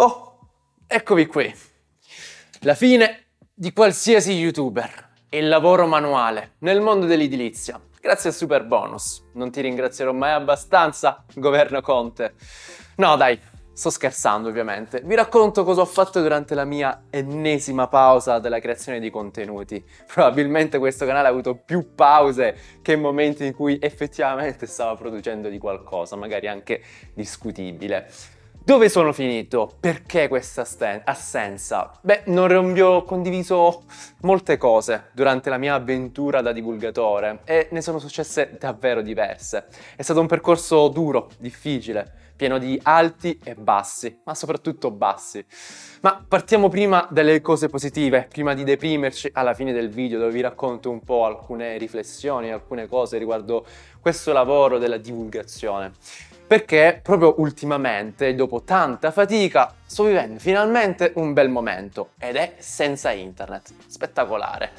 Oh, eccovi qui. La fine di qualsiasi youtuber. Il lavoro manuale nel mondo dell'edilizia. Grazie al super bonus. Non ti ringrazierò mai abbastanza, governo Conte. No, dai, sto scherzando ovviamente. Vi racconto cosa ho fatto durante la mia ennesima pausa della creazione di contenuti. Probabilmente questo canale ha avuto più pause che momenti in cui effettivamente stavo producendo di qualcosa, magari anche discutibile. Dove sono finito? Perché questa assenza? Beh, non vi ho condiviso molte cose durante la mia avventura da divulgatore e ne sono successe davvero diverse. È stato un percorso duro, difficile, pieno di alti e bassi, ma soprattutto bassi. Ma partiamo prima dalle cose positive, prima di deprimerci alla fine del video dove vi racconto un po' alcune riflessioni, alcune cose riguardo questo lavoro della divulgazione perché proprio ultimamente, dopo tanta fatica, sto vivendo finalmente un bel momento ed è senza internet. Spettacolare.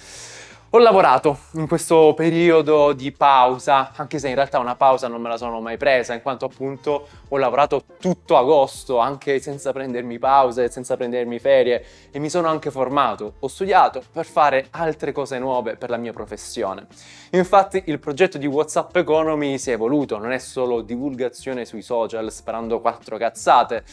Ho lavorato in questo periodo di pausa, anche se in realtà una pausa non me la sono mai presa, in quanto appunto ho lavorato tutto agosto, anche senza prendermi pause, senza prendermi ferie e mi sono anche formato. Ho studiato per fare altre cose nuove per la mia professione. Infatti il progetto di WhatsApp Economy si è evoluto, non è solo divulgazione sui social sparando quattro cazzate,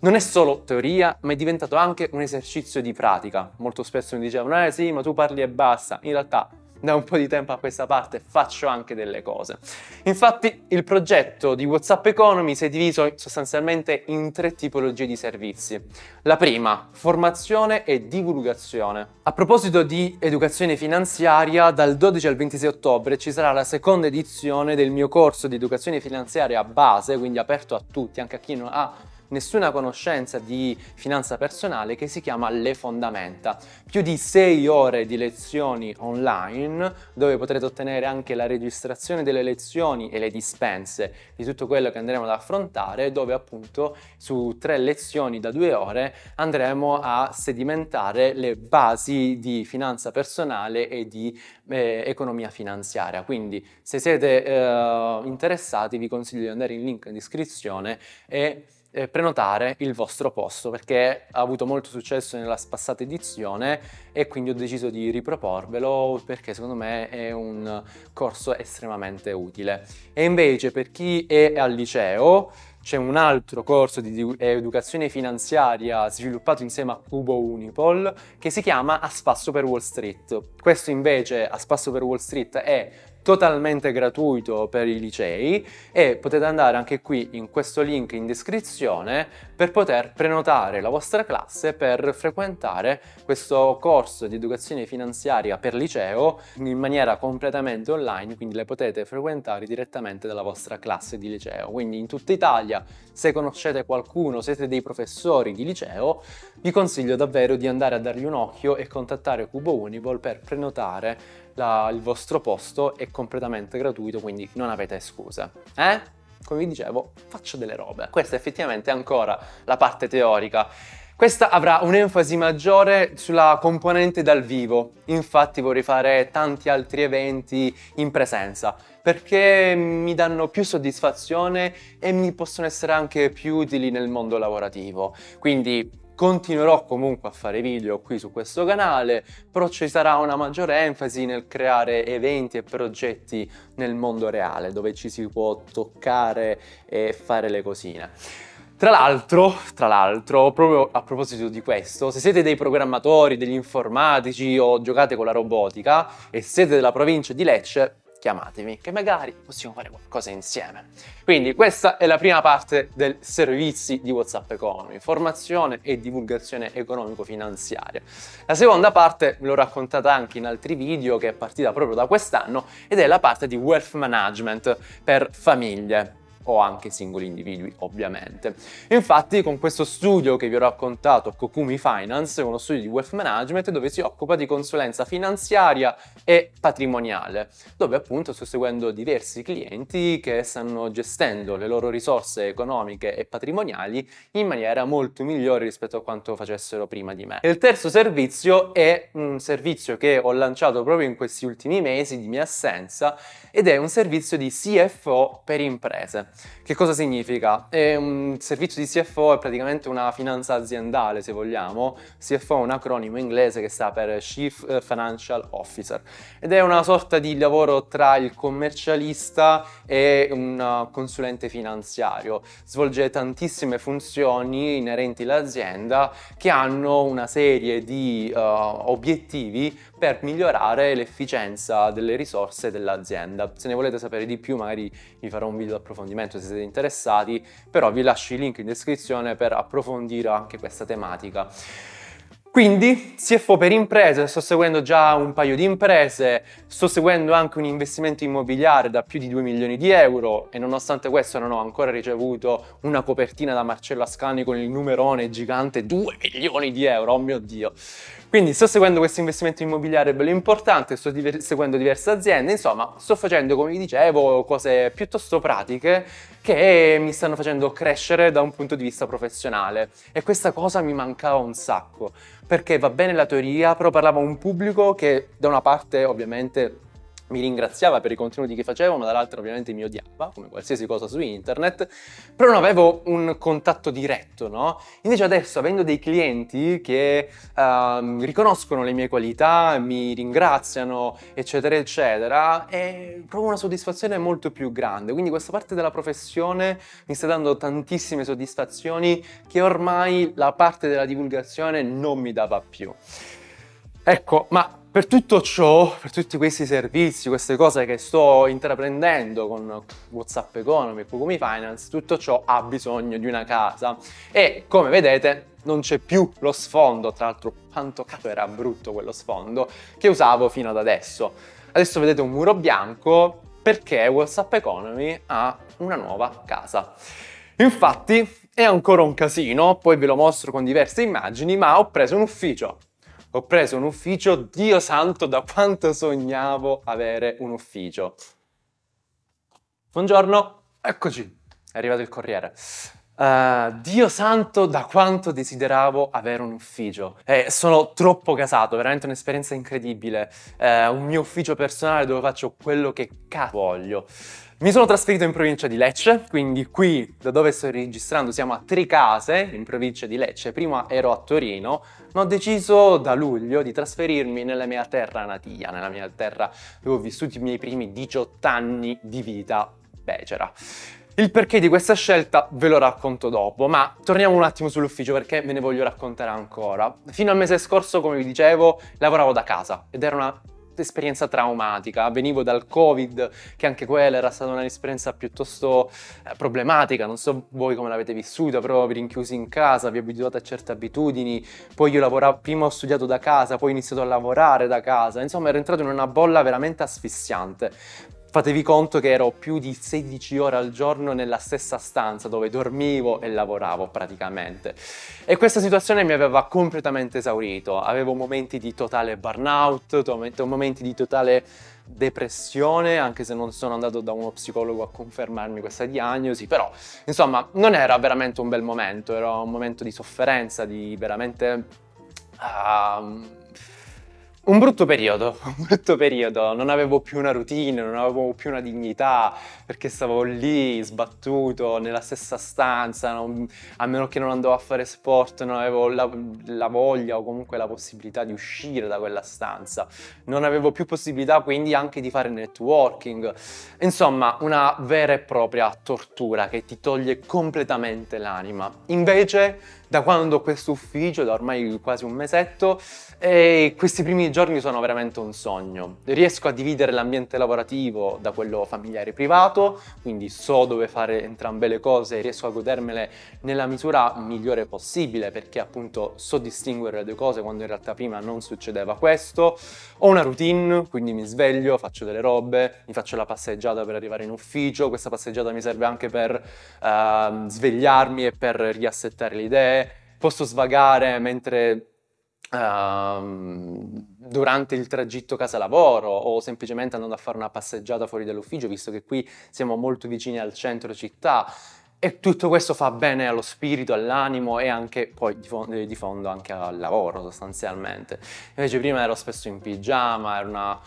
non è solo teoria, ma è diventato anche un esercizio di pratica. Molto spesso mi dicevano, eh sì, ma tu parli e basta. In realtà da un po' di tempo a questa parte faccio anche delle cose. Infatti il progetto di WhatsApp Economy si è diviso sostanzialmente in tre tipologie di servizi. La prima, formazione e divulgazione. A proposito di educazione finanziaria, dal 12 al 26 ottobre ci sarà la seconda edizione del mio corso di educazione finanziaria base, quindi aperto a tutti, anche a chi non ha nessuna conoscenza di finanza personale che si chiama Le Fondamenta. Più di 6 ore di lezioni online dove potrete ottenere anche la registrazione delle lezioni e le dispense di tutto quello che andremo ad affrontare dove appunto su tre lezioni da due ore andremo a sedimentare le basi di finanza personale e di eh, economia finanziaria. Quindi se siete eh, interessati vi consiglio di andare in link in descrizione e eh, prenotare il vostro posto perché ha avuto molto successo nella passata edizione e quindi ho deciso di riproporvelo perché secondo me è un corso estremamente utile. E invece per chi è al liceo c'è un altro corso di educazione finanziaria sviluppato insieme a Cubo Unipol che si chiama A Spasso per Wall Street. Questo invece A Spasso per Wall Street è totalmente gratuito per i licei e potete andare anche qui in questo link in descrizione per poter prenotare la vostra classe per frequentare questo corso di educazione finanziaria per liceo in maniera completamente online, quindi le potete frequentare direttamente dalla vostra classe di liceo. Quindi in tutta Italia, se conoscete qualcuno, siete dei professori di liceo, vi consiglio davvero di andare a dargli un occhio e contattare Cubo Unibol per prenotare la, il vostro posto è completamente gratuito, quindi non avete scuse. Eh? Come vi dicevo, faccio delle robe. Questa è effettivamente ancora la parte teorica. Questa avrà un'enfasi maggiore sulla componente dal vivo, infatti vorrei fare tanti altri eventi in presenza, perché mi danno più soddisfazione e mi possono essere anche più utili nel mondo lavorativo. Quindi Continuerò comunque a fare video qui su questo canale, però ci sarà una maggiore enfasi nel creare eventi e progetti nel mondo reale, dove ci si può toccare e fare le cosine. Tra l'altro, tra l'altro, proprio a proposito di questo, se siete dei programmatori, degli informatici o giocate con la robotica e siete della provincia di Lecce, chiamatemi, che magari possiamo fare qualcosa insieme. Quindi questa è la prima parte del servizi di WhatsApp Economy, formazione e divulgazione economico-finanziaria. La seconda parte l'ho raccontata anche in altri video che è partita proprio da quest'anno ed è la parte di wealth management per famiglie o anche singoli individui ovviamente. Infatti con questo studio che vi ho raccontato, Kokumi Finance, uno studio di wealth management dove si occupa di consulenza finanziaria e patrimoniale, dove appunto sto seguendo diversi clienti che stanno gestendo le loro risorse economiche e patrimoniali in maniera molto migliore rispetto a quanto facessero prima di me. Il terzo servizio è un servizio che ho lanciato proprio in questi ultimi mesi di mia assenza ed è un servizio di CFO per imprese. Che cosa significa? È un servizio di CFO è praticamente una finanza aziendale, se vogliamo. CFO è un acronimo inglese che sta per Chief Financial Officer ed è una sorta di lavoro tra il commercialista e un consulente finanziario. Svolge tantissime funzioni inerenti all'azienda che hanno una serie di uh, obiettivi per migliorare l'efficienza delle risorse dell'azienda. Se ne volete sapere di più magari vi farò un video di approfondimento se siete interessati, però vi lascio il link in descrizione per approfondire anche questa tematica. Quindi CFO per imprese, sto seguendo già un paio di imprese, sto seguendo anche un investimento immobiliare da più di 2 milioni di euro e nonostante questo non ho ancora ricevuto una copertina da Marcello Ascani con il numerone gigante 2 milioni di euro, oh mio Dio. Quindi sto seguendo questo investimento immobiliare bello importante, sto diver- seguendo diverse aziende, insomma sto facendo, come vi dicevo, cose piuttosto pratiche che mi stanno facendo crescere da un punto di vista professionale. E questa cosa mi mancava un sacco perché va bene la teoria, però parlava a un pubblico che da una parte ovviamente mi ringraziava per i contenuti che facevo, ma dall'altra ovviamente mi odiava, come qualsiasi cosa su internet, però non avevo un contatto diretto, no? Invece adesso, avendo dei clienti che uh, riconoscono le mie qualità, mi ringraziano, eccetera, eccetera, è proprio una soddisfazione molto più grande. Quindi questa parte della professione mi sta dando tantissime soddisfazioni che ormai la parte della divulgazione non mi dava più. Ecco, ma per tutto ciò, per tutti questi servizi, queste cose che sto intraprendendo con WhatsApp Economy e Kukumi Finance, tutto ciò ha bisogno di una casa e come vedete non c'è più lo sfondo, tra l'altro quanto cazzo era brutto quello sfondo, che usavo fino ad adesso. Adesso vedete un muro bianco perché WhatsApp Economy ha una nuova casa. Infatti è ancora un casino, poi ve lo mostro con diverse immagini, ma ho preso un ufficio ho preso un ufficio, Dio santo, da quanto sognavo avere un ufficio. Buongiorno, eccoci, è arrivato il corriere. Uh, Dio santo, da quanto desideravo avere un ufficio. Eh, sono troppo casato, veramente un'esperienza incredibile. Uh, un mio ufficio personale dove faccio quello che cazzo voglio. Mi sono trasferito in provincia di Lecce, quindi qui da dove sto registrando siamo a Tricase, in provincia di Lecce. Prima ero a Torino, ma ho deciso da luglio di trasferirmi nella mia terra natia, nella mia terra dove ho vissuto i miei primi 18 anni di vita becera. Il perché di questa scelta ve lo racconto dopo, ma torniamo un attimo sull'ufficio perché ve ne voglio raccontare ancora. Fino al mese scorso, come vi dicevo, lavoravo da casa ed era una esperienza traumatica, venivo dal covid che anche quella era stata un'esperienza piuttosto eh, problematica, non so voi come l'avete vissuta, però vi rinchiusi in casa, vi abituate a certe abitudini, poi io lavoravo, prima ho studiato da casa, poi ho iniziato a lavorare da casa, insomma ero entrato in una bolla veramente asfissiante. Fatevi conto che ero più di 16 ore al giorno nella stessa stanza dove dormivo e lavoravo praticamente. E questa situazione mi aveva completamente esaurito. Avevo momenti di totale burnout, momenti di totale depressione, anche se non sono andato da uno psicologo a confermarmi questa diagnosi, però insomma non era veramente un bel momento, era un momento di sofferenza, di veramente... Uh, un brutto periodo, un brutto periodo, non avevo più una routine, non avevo più una dignità, perché stavo lì sbattuto nella stessa stanza, non, a meno che non andavo a fare sport, non avevo la, la, voglia o comunque la possibilità di uscire da quella stanza, non avevo più possibilità quindi anche di fare networking, insomma una vera e propria tortura che ti toglie completamente l'anima. Invece da quando questo ufficio, da ormai quasi un mesetto, e questi primi giorni sono veramente un sogno. Riesco a dividere l'ambiente lavorativo da quello familiare privato, quindi so dove fare entrambe le cose e riesco a godermele nella misura migliore possibile, perché appunto so distinguere le due cose quando in realtà prima non succedeva questo. Ho una routine, quindi mi sveglio, faccio delle robe, mi faccio la passeggiata per arrivare in ufficio, questa passeggiata mi serve anche per uh, svegliarmi e per riassettare le idee, posso svagare mentre Uh, durante il tragitto casa-lavoro o semplicemente andando a fare una passeggiata fuori dall'ufficio, visto che qui siamo molto vicini al centro città e tutto questo fa bene allo spirito, all'animo e anche poi di fondo, di fondo anche al lavoro sostanzialmente. Invece prima ero spesso in pigiama, era una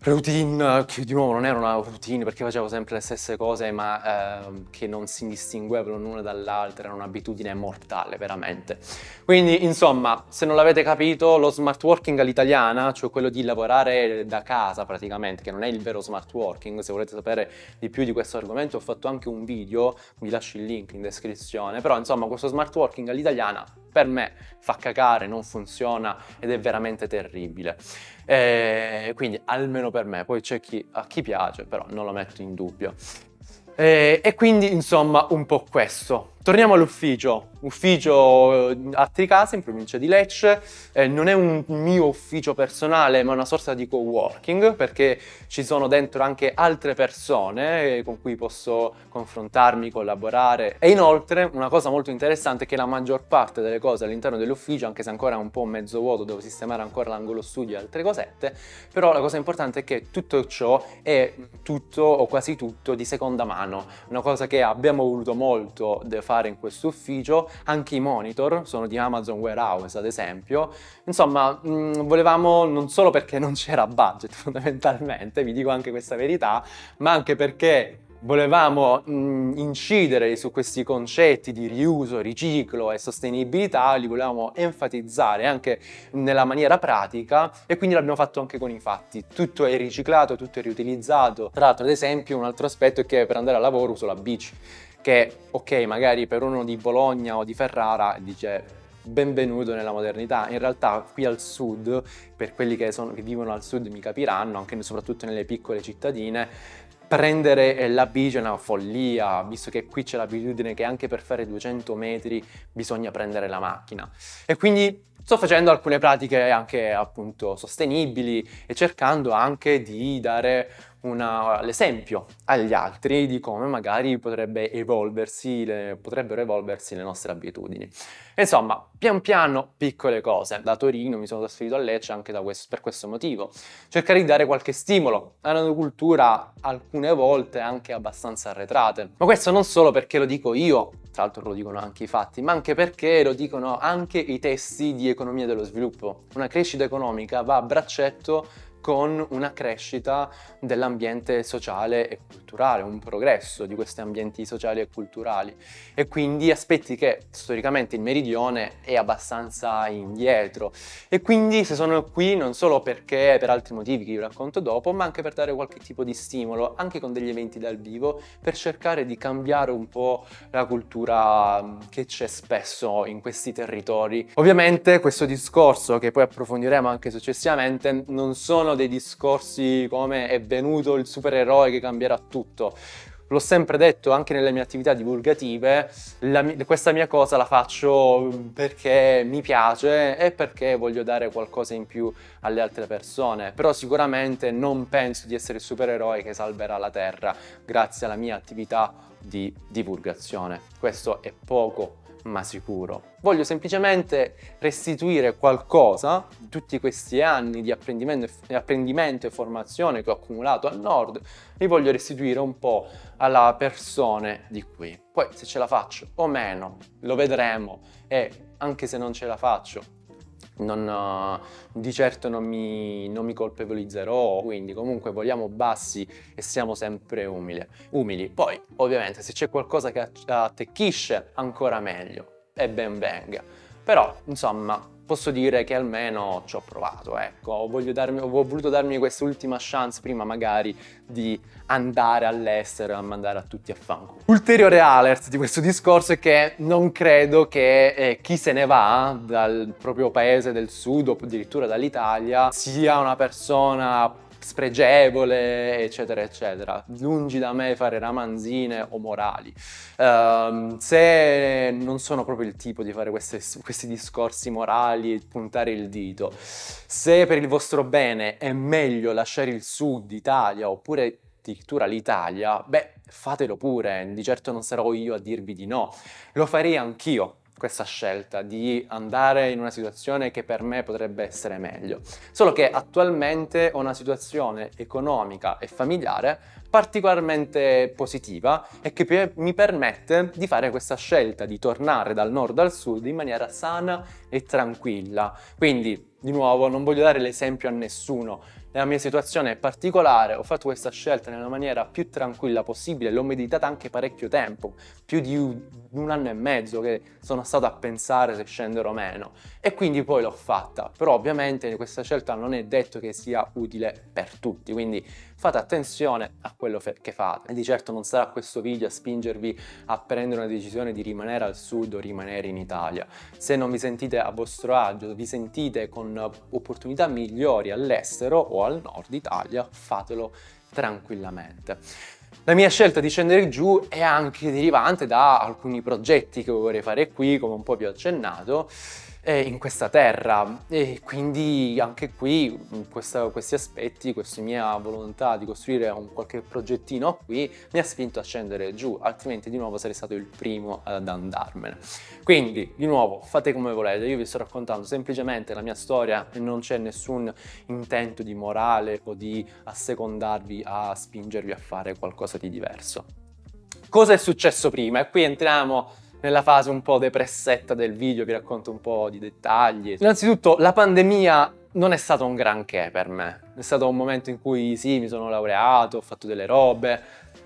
routine, che di nuovo non era una routine perché facevo sempre le stesse cose, ma eh, che non si distinguevano l'una dall'altra, era un'abitudine mortale veramente. Quindi, insomma, se non l'avete capito, lo smart working all'italiana, cioè quello di lavorare da casa praticamente, che non è il vero smart working, se volete sapere di più di questo argomento ho fatto anche un video, vi lascio il link in descrizione, però insomma questo smart working all'italiana per me fa cagare, non funziona ed è veramente terribile. E quindi almeno per me, poi c'è chi, a chi piace, però non lo metto in dubbio. E, e quindi insomma un po' questo. Torniamo all'ufficio. Ufficio eh, a Tricasa in provincia di Lecce, eh, non è un mio ufficio personale ma una sorta di co-working perché ci sono dentro anche altre persone eh, con cui posso confrontarmi, collaborare. E inoltre una cosa molto interessante è che la maggior parte delle cose all'interno dell'ufficio, anche se ancora è un po' mezzo vuoto, devo sistemare ancora l'angolo studio e altre cosette, però la cosa importante è che tutto ciò è tutto o quasi tutto di seconda mano, una cosa che abbiamo voluto molto fare in questo ufficio anche i monitor sono di Amazon Warehouse ad esempio, insomma mh, mm, volevamo non solo perché non c'era budget fondamentalmente, vi dico anche questa verità, ma anche perché volevamo mh, mm, incidere su questi concetti di riuso, riciclo e sostenibilità, li volevamo enfatizzare anche nella maniera pratica e quindi l'abbiamo fatto anche con i fatti. Tutto è riciclato, tutto è riutilizzato. Tra l'altro, ad esempio, un altro aspetto è che per andare al lavoro uso la bici che ok magari per uno di Bologna o di Ferrara dice benvenuto nella modernità. In realtà qui al sud, per quelli che, sono, che vivono al sud mi capiranno, anche soprattutto nelle piccole cittadine, prendere la bici è una follia, visto che qui c'è l'abitudine che anche per fare 200 metri bisogna prendere la macchina. E quindi sto facendo alcune pratiche anche appunto sostenibili e cercando anche di dare una, l'esempio agli altri di come magari potrebbe evolversi le, potrebbero evolversi le nostre abitudini. Insomma, pian piano piccole cose. Da Torino mi sono trasferito a Lecce anche questo, per questo motivo. Cercare di dare qualche stimolo a una cultura alcune volte anche abbastanza arretrate. Ma questo non solo perché lo dico io, tra l'altro lo dicono anche i fatti, ma anche perché lo dicono anche i testi di economia dello sviluppo. Una crescita economica va a braccetto con una crescita dell'ambiente sociale e culturale, un progresso di questi ambienti sociali e culturali e quindi aspetti che storicamente il meridione è abbastanza indietro e quindi se sono qui non solo perché per altri motivi che vi racconto dopo ma anche per dare qualche tipo di stimolo anche con degli eventi dal vivo per cercare di cambiare un po' la cultura che c'è spesso in questi territori. Ovviamente questo discorso che poi approfondiremo anche successivamente non sono dei discorsi come è venuto il supereroe che cambierà tutto. L'ho sempre detto anche nelle mie attività divulgative, la, questa mia cosa la faccio perché mi piace e perché voglio dare qualcosa in più alle altre persone, però sicuramente non penso di essere il supereroe che salverà la Terra grazie alla mia attività di divulgazione. Questo è poco ma sicuro. Voglio semplicemente restituire qualcosa di tutti questi anni di apprendimento, apprendimento e formazione che ho accumulato al nord, li voglio restituire un po' alla persone di qui. Poi se ce la faccio o meno, lo vedremo e anche se non ce la faccio, non, eh, di certo non mi, non mi, colpevolizzerò, quindi comunque vogliamo bassi e siamo sempre umili. umili. Poi, ovviamente, se c'è qualcosa che attecchisce, ancora meglio, e ben venga. Però, insomma, posso dire che almeno ci ho provato, ecco, ho, darmi, ho voluto darmi quest'ultima chance prima magari di andare all'estero e mandare a tutti a fanculo. Ulteriore alert di questo discorso è che non credo che eh, chi se ne va dal proprio paese del sud o addirittura dall'Italia sia una persona spregevole, eccetera, eccetera. Lungi da me fare ramanzine o morali. Uh, se non sono proprio il tipo di fare queste, questi discorsi morali, puntare il dito, se per il vostro bene è meglio lasciare il sud Italia oppure addirittura l'Italia, beh, fatelo pure, di certo non sarò io a dirvi di no, lo farei anch'io questa scelta di andare in una situazione che per me potrebbe essere meglio. Solo che attualmente ho una situazione economica e familiare particolarmente positiva e che mi permette di fare questa scelta di tornare dal nord al sud in maniera sana e tranquilla. Quindi, di nuovo, non voglio dare l'esempio a nessuno, nella mia situazione particolare ho fatto questa scelta nella maniera più tranquilla possibile, l'ho meditata anche parecchio tempo, più di un anno e mezzo che sono stato a pensare se scendere o meno. E quindi poi l'ho fatta, però ovviamente questa scelta non è detto che sia utile per tutti, quindi fate attenzione a quello che fate. E di certo non sarà questo video a spingervi a prendere una decisione di rimanere al sud o rimanere in Italia. Se non vi sentite a vostro agio, vi sentite con opportunità migliori all'estero o al nord Italia, fatelo tranquillamente. La mia scelta di scendere giù è anche derivante da alcuni progetti che vorrei fare qui, come un po' ho accennato, in questa terra e quindi anche qui questa, questi aspetti, questa mia volontà di costruire un qualche progettino qui mi ha spinto a scendere giù, altrimenti di nuovo sarei stato il primo ad andarmene. Quindi di nuovo fate come volete, io vi sto raccontando semplicemente la mia storia e non c'è nessun intento di morale o di assecondarvi a spingervi a fare qualcosa di diverso. Cosa è successo prima? E qui entriamo nella fase un po' depressetta del video, vi racconto un po' di dettagli. Innanzitutto la pandemia non è stato un granché per me, è stato un momento in cui sì, mi sono laureato, ho fatto delle robe,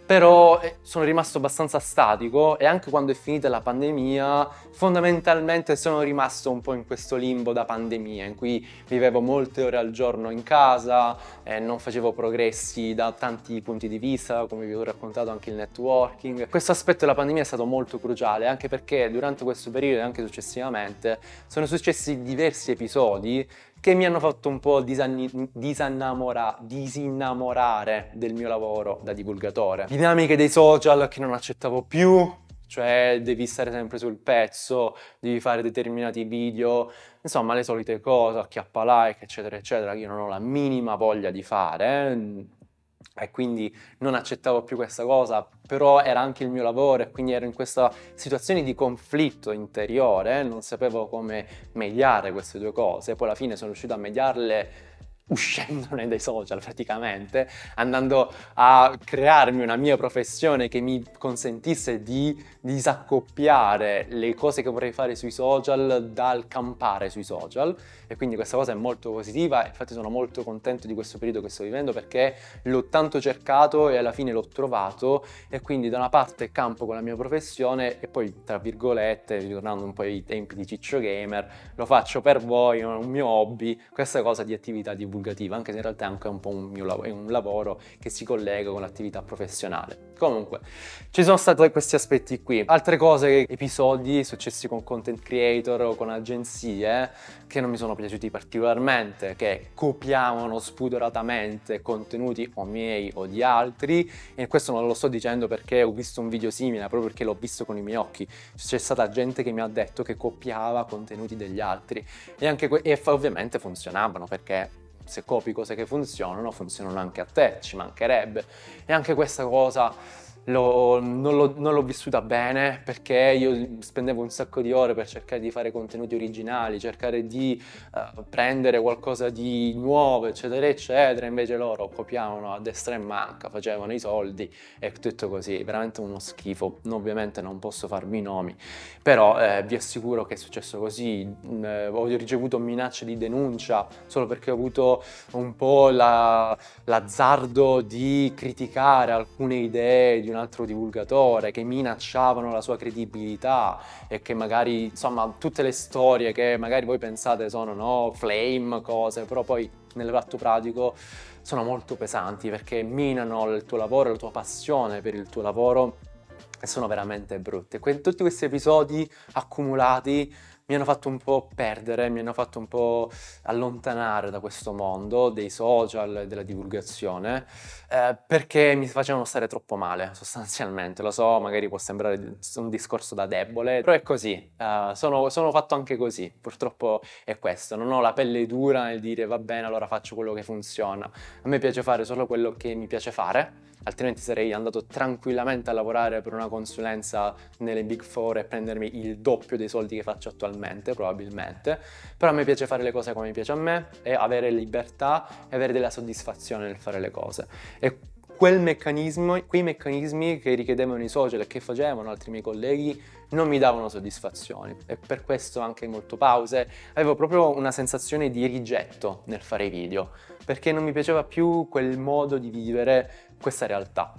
però eh, sono rimasto abbastanza statico e anche quando è finita la pandemia fondamentalmente sono rimasto un po' in questo limbo da pandemia in cui vivevo molte ore al giorno in casa e non facevo progressi da tanti punti di vista come vi ho raccontato anche il networking. Questo aspetto della pandemia è stato molto cruciale anche perché durante questo periodo e anche successivamente sono successi diversi episodi che mi hanno fatto un po' disinnamora disinnamorare del mio lavoro da divulgatore. Dinamiche dei social che non accettavo più, cioè devi stare sempre sul pezzo, devi fare determinati video, insomma le solite cose, acchiappa like, eccetera, eccetera, che io non ho la minima voglia di fare. E quindi non accettavo più questa cosa, però era anche il mio lavoro e quindi ero in questa situazione di conflitto interiore, non sapevo come mediare queste due cose, poi alla fine sono riuscito a mediarle uscendone dai social praticamente, andando a crearmi una mia professione che mi consentisse di disaccoppiare le cose che vorrei fare sui social dal campare sui social. E quindi questa cosa è molto positiva, infatti sono molto contento di questo periodo che sto vivendo perché l'ho tanto cercato e alla fine l'ho trovato. E quindi da una parte campo con la mia professione e poi tra virgolette, ritornando un po' ai tempi di Ciccio Gamer, lo faccio per voi, è un mio hobby, questa cosa di attività divulgativa divulgativa, anche se in realtà è anche un po' un, mio lavoro, un lavoro che si collega con l'attività professionale. Comunque, ci sono stati questi aspetti qui. Altre cose, episodi successi con content creator o con agenzie che non mi sono piaciuti particolarmente, che copiavano spudoratamente contenuti o miei o di altri e questo non lo sto dicendo perché ho visto un video simile, proprio perché l'ho visto con i miei occhi. C'è stata gente che mi ha detto che copiava contenuti degli altri e, anche e ovviamente funzionavano perché se copi cose che funzionano, funzionano anche a te, ci mancherebbe. E anche questa cosa lo, non, l'ho, non, l'ho, vissuta bene perché io spendevo un sacco di ore per cercare di fare contenuti originali, cercare di uh, prendere qualcosa di nuovo, eccetera, eccetera. Invece loro copiavano a destra e manca, facevano i soldi e tutto così. Veramente uno schifo. Ovviamente non posso farvi i nomi, però eh, vi assicuro che è successo così. Mm, eh, ho ricevuto minacce di denuncia solo perché ho avuto un po' la, l'azzardo di criticare alcune idee di un altro divulgatore, che minacciavano la sua credibilità e che magari, insomma, tutte le storie che magari voi pensate sono, no, flame, cose, però poi nell'atto pratico sono molto pesanti perché minano il tuo lavoro, la tua passione per il tuo lavoro e sono veramente brutte. tutti questi episodi accumulati mi hanno fatto un po' perdere, mi hanno fatto un po' allontanare da questo mondo dei social della divulgazione eh, perché mi facevano stare troppo male sostanzialmente. Lo so, magari può sembrare un discorso da debole, però è così. Uh, sono, sono, fatto anche così, purtroppo è questo. Non ho la pelle dura nel dire va bene, allora faccio quello che funziona. A me piace fare solo quello che mi piace fare altrimenti sarei andato tranquillamente a lavorare per una consulenza nelle Big Four e prendermi il doppio dei soldi che faccio attualmente, probabilmente. Però a me piace fare le cose come piace a me e avere libertà e avere della soddisfazione nel fare le cose. E meccanismo, quei meccanismi che richiedevano i social e che facevano altri miei colleghi non mi davano soddisfazioni e per questo anche molto pause avevo proprio una sensazione di rigetto nel fare i video perché non mi piaceva più quel modo di vivere questa realtà.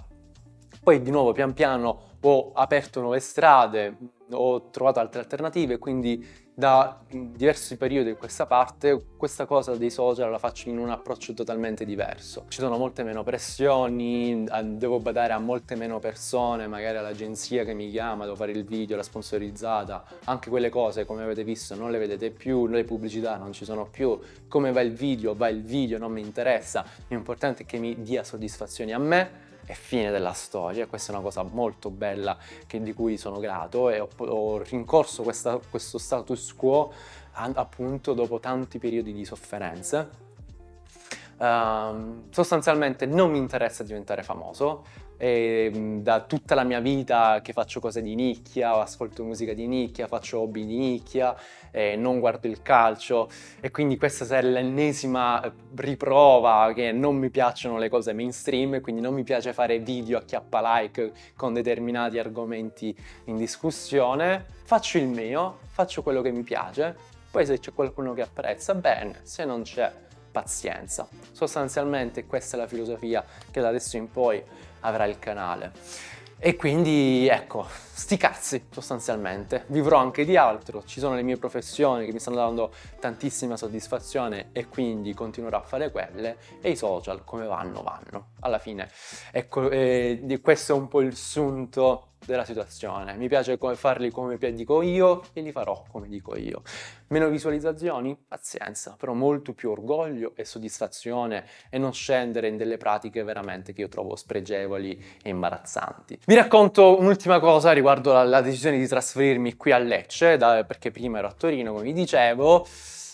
Poi di nuovo pian piano ho aperto nuove strade, ho trovato altre alternative, quindi da diversi periodi di questa parte questa cosa dei social la faccio in un approccio totalmente diverso. Ci sono molte meno pressioni, devo badare a molte meno persone, magari all'agenzia che mi chiama, devo fare il video, la sponsorizzata, anche quelle cose come avete visto non le vedete più, le pubblicità non ci sono più, come va il video, va il video, non mi interessa, l'importante è che mi dia soddisfazioni a me e fine della storia. Questa è una cosa molto bella che, di cui sono grato e ho, ho rincorso questa, questo status quo appunto dopo tanti periodi di sofferenze. Uh, sostanzialmente non mi interessa diventare famoso, e mm, da tutta la mia vita che faccio cose di nicchia, ascolto musica di nicchia, faccio hobby di nicchia, non guardo il calcio e quindi questa è l'ennesima eh, riprova che non mi piacciono le cose mainstream, quindi non mi piace fare video a chiappa like con determinati argomenti in discussione. Faccio il mio, faccio quello che mi piace, poi se c'è qualcuno che apprezza, bene, se non c'è, pazienza. Sostanzialmente questa è la filosofia che da adesso in poi avrà il canale. E quindi ecco, sti cazzi sostanzialmente. Vivrò anche di altro, ci sono le mie professioni che mi stanno dando tantissima soddisfazione e quindi continuerò a fare quelle e i social come vanno vanno. Alla fine, ecco, eh, questo è un po' il sunto della situazione. Mi piace farli come dico io e li farò come dico io. Meno visualizzazioni? Pazienza, però molto più orgoglio e soddisfazione e non scendere in delle pratiche veramente che io trovo spregevoli e imbarazzanti. Vi racconto un'ultima cosa riguardo la, la, decisione di trasferirmi qui a Lecce, da, perché prima ero a Torino, come vi dicevo.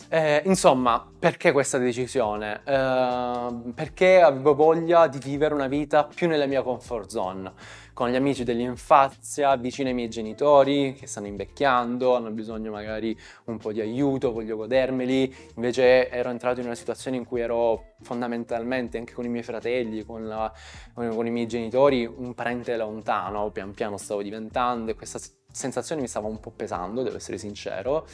Eh, insomma, perché questa decisione? Eh, perché avevo voglia di vivere una vita più nella mia comfort zone con gli amici dell'infanzia, vicino ai miei genitori che stanno invecchiando, hanno bisogno magari un po' di aiuto, voglio godermeli. Invece ero entrato in una situazione in cui ero fondamentalmente anche con i miei fratelli, con, la, con i miei genitori, un parente lontano, pian piano stavo diventando e questa sensazione mi stava un po' pesando, devo essere sincero,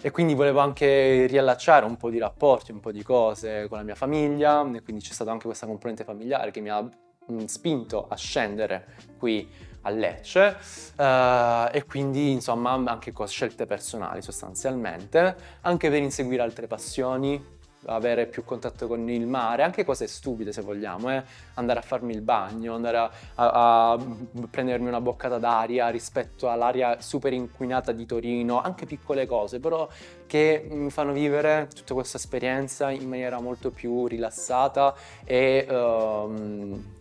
e quindi volevo anche riallacciare un po' di rapporti, un po' di cose con la mia famiglia, e quindi c'è stata anche questa componente familiare che mi ha spinto a scendere qui a Lecce uh, e quindi insomma anche con scelte personali sostanzialmente, anche per inseguire altre passioni, avere più contatto con il mare, anche cose stupide se vogliamo, eh? andare a farmi il bagno, andare a, a, a prendermi una boccata d'aria rispetto all'aria super inquinata di Torino, anche piccole cose, però che mi fanno vivere tutta questa esperienza in maniera molto più rilassata e... Um,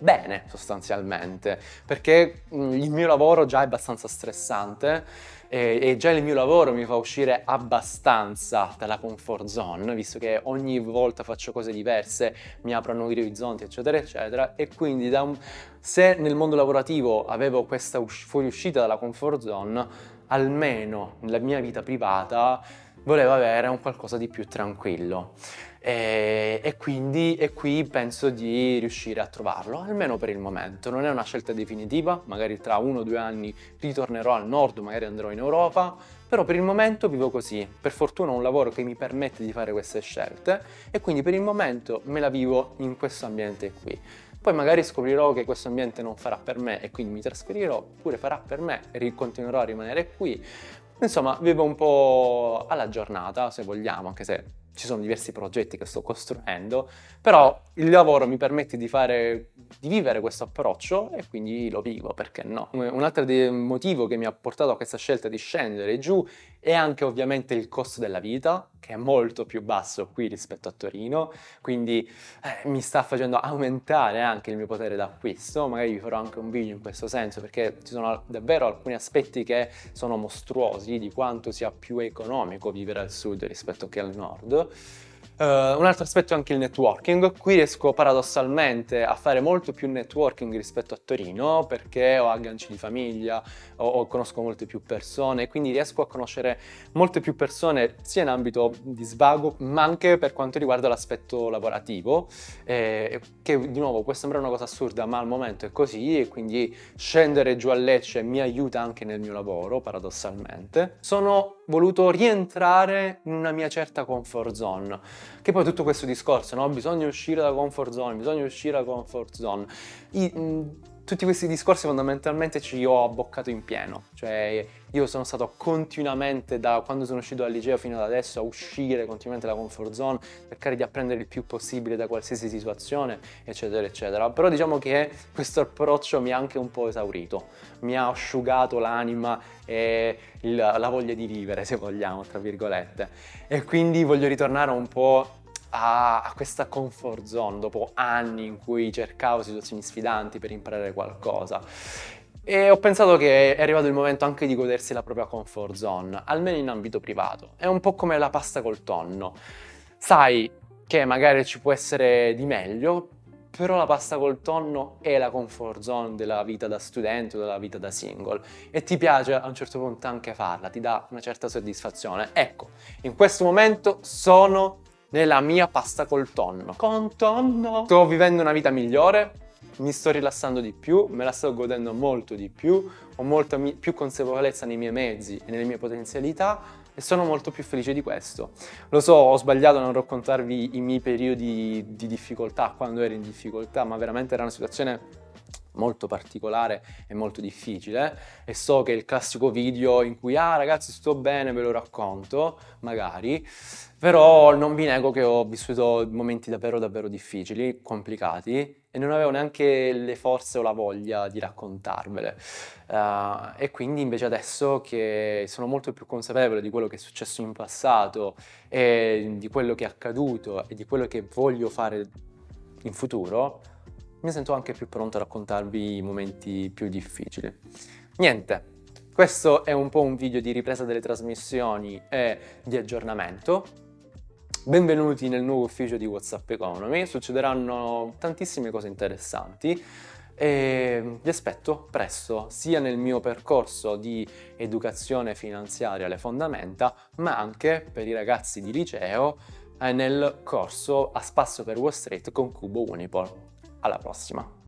bene sostanzialmente, perché mm, il mio lavoro già è abbastanza stressante e, già il mio lavoro mi fa uscire abbastanza dalla comfort zone, visto che ogni volta faccio cose diverse, mi apro a nuovi orizzonti, eccetera, eccetera, e quindi un, se nel mondo lavorativo avevo questa us- fuoriuscita dalla comfort zone, almeno nella mia vita privata volevo avere un qualcosa di più tranquillo. E, e, quindi e qui penso di riuscire a trovarlo, almeno per il momento. Non è una scelta definitiva, magari tra uno o due anni ritornerò al nord, magari andrò in Europa, però per il momento vivo così. Per fortuna ho un lavoro che mi permette di fare queste scelte e quindi per il momento me la vivo in questo ambiente qui. Poi magari scoprirò che questo ambiente non farà per me e quindi mi trasferirò, oppure farà per me e continuerò a rimanere qui. Insomma, vivo un po' alla giornata, se vogliamo, anche se ci sono diversi progetti che sto costruendo, però il lavoro mi permette di, fare, di vivere questo approccio e quindi lo vivo, perché no? Un altro motivo che mi ha portato a questa scelta di scendere giù è anche ovviamente il costo della vita, che è molto più basso qui rispetto a Torino, quindi eh, mi sta facendo aumentare anche il mio potere d'acquisto, magari vi farò anche un video in questo senso, perché ci sono davvero alcuni aspetti che sono mostruosi di quanto sia più economico vivere al sud rispetto che al nord. Uh, un altro aspetto è anche il networking. Qui riesco paradossalmente a fare molto più networking rispetto a Torino perché ho agganci di famiglia, o, o conosco molte più persone, quindi riesco a conoscere molte più persone sia in ambito di svago ma anche per quanto riguarda l'aspetto lavorativo, eh, che di nuovo può sembrare una cosa assurda ma al momento è così e quindi scendere giù a Lecce mi aiuta anche nel mio lavoro paradossalmente. Sono voluto rientrare in una mia certa comfort zone che poi tutto questo discorso, no? Bisogna uscire da comfort zone, bisogna uscire da comfort zone. I, mh, tutti questi discorsi fondamentalmente ci ho abboccato in pieno, cioè io sono stato continuamente da quando sono uscito dal liceo fino ad adesso a uscire continuamente dalla comfort zone, cercare di apprendere il più possibile da qualsiasi situazione, eccetera, eccetera. Però diciamo che questo approccio mi ha anche un po' esaurito, mi ha asciugato l'anima e la voglia di vivere, se vogliamo, tra virgolette. E quindi voglio ritornare un po' a, a, questa comfort zone dopo anni in cui cercavo situazioni sfidanti per imparare qualcosa. E ho pensato che è arrivato il momento anche di godersi la propria comfort zone, almeno in ambito privato. È un po' come la pasta col tonno. Sai che magari ci può essere di meglio, però la pasta col tonno è la comfort zone della vita da studente o della vita da single e ti piace a un certo punto anche farla, ti dà una certa soddisfazione. Ecco, in questo momento sono nella mia pasta col tonno. Con tonno! Sto vivendo una vita migliore, mi sto rilassando di più, me la sto godendo molto di più, ho molta più consapevolezza nei miei mezzi e nelle mie potenzialità e sono molto più felice di questo. Lo so, ho sbagliato a non raccontarvi i miei periodi di difficoltà, quando ero in difficoltà, ma veramente era una situazione molto particolare e molto difficile. E so che il classico video in cui ah ragazzi sto bene ve lo racconto magari. Però non vi nego che ho vissuto momenti davvero davvero difficili complicati e non avevo neanche le forze o la voglia di raccontarvele. Uh, e quindi invece adesso che sono molto più consapevole di quello che è successo in passato e di quello che è accaduto e di quello che voglio fare in futuro mi sento anche più pronto a raccontarvi i momenti più difficili. Niente, questo è un po' un video di ripresa delle trasmissioni e di aggiornamento. Benvenuti nel nuovo ufficio di WhatsApp Economy, succederanno tantissime cose interessanti e vi aspetto presto sia nel mio percorso di educazione finanziaria alle fondamenta, ma anche per i ragazzi di liceo eh, nel corso a spasso per Wall Street con Cubo Unipol. Alla prossima!